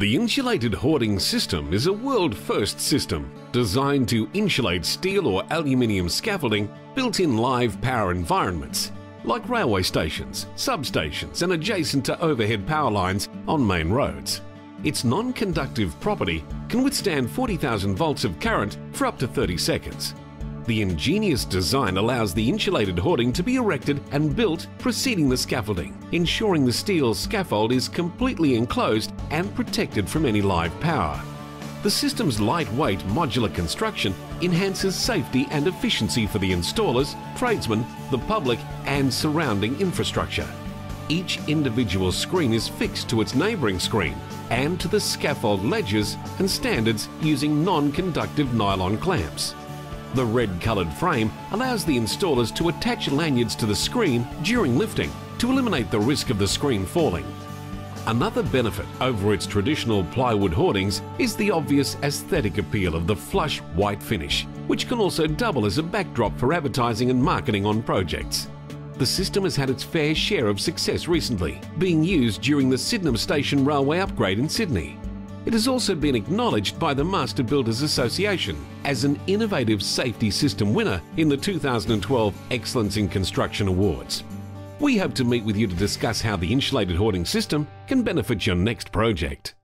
The insulated hoarding system is a world-first system designed to insulate steel or aluminium scaffolding built in live power environments, like railway stations, substations and adjacent to overhead power lines on main roads. Its non-conductive property can withstand 40,000 volts of current for up to 30 seconds. The ingenious design allows the insulated hoarding to be erected and built preceding the scaffolding, ensuring the steel scaffold is completely enclosed and protected from any live power. The system's lightweight modular construction enhances safety and efficiency for the installers, tradesmen, the public and surrounding infrastructure. Each individual screen is fixed to its neighbouring screen and to the scaffold ledges and standards using non-conductive nylon clamps. The red coloured frame allows the installers to attach lanyards to the screen during lifting to eliminate the risk of the screen falling. Another benefit over its traditional plywood hoardings is the obvious aesthetic appeal of the flush white finish, which can also double as a backdrop for advertising and marketing on projects. The system has had its fair share of success recently, being used during the Sydenham Station railway upgrade in Sydney. It has also been acknowledged by the Master Builders Association as an innovative safety system winner in the 2012 Excellence in Construction Awards. We hope to meet with you to discuss how the insulated hoarding system can benefit your next project.